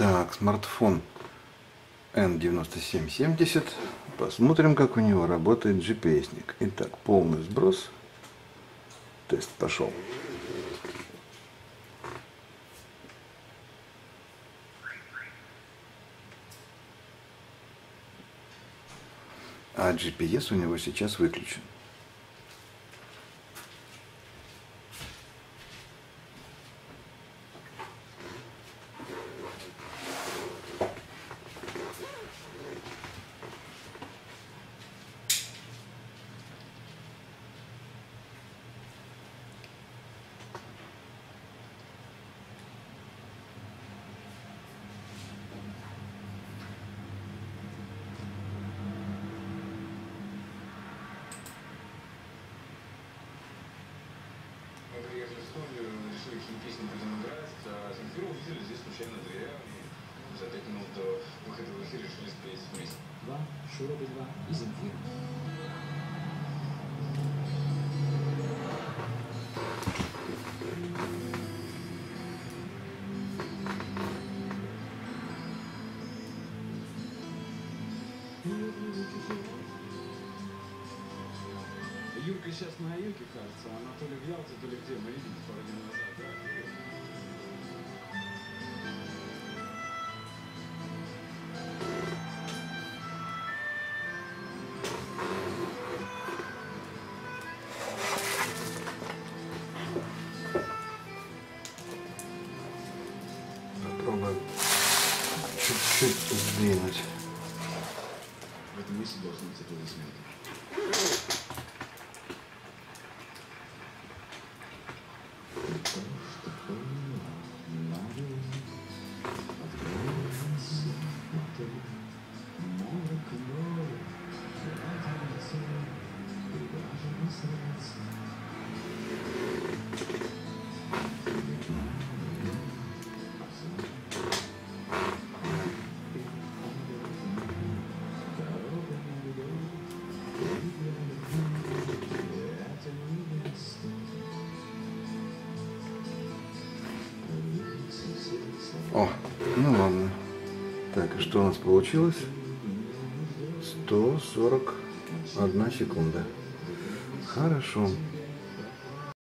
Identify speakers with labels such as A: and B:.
A: Так, смартфон N9770. Посмотрим, как у него работает GPS-ник. Итак, полный сброс. Тест пошел. А GPS у него сейчас выключен.
B: Студию, решили, какие песни будем играть. А Земфиру увидели здесь случайно две. И за пять минут до выхода в эфир решили спеть вместе.
C: Два, Шуроби два и Земфир. Юрка сейчас на юге, кажется, она то ли в Ялте, то ли где, мы видели пару дней назад?
A: Попробуем чуть-чуть сдвинуть.
B: В этом месте должны быть аплодисменты.
A: О, ну ладно. Так, и что у нас получилось? 141 секунда. Хорошо.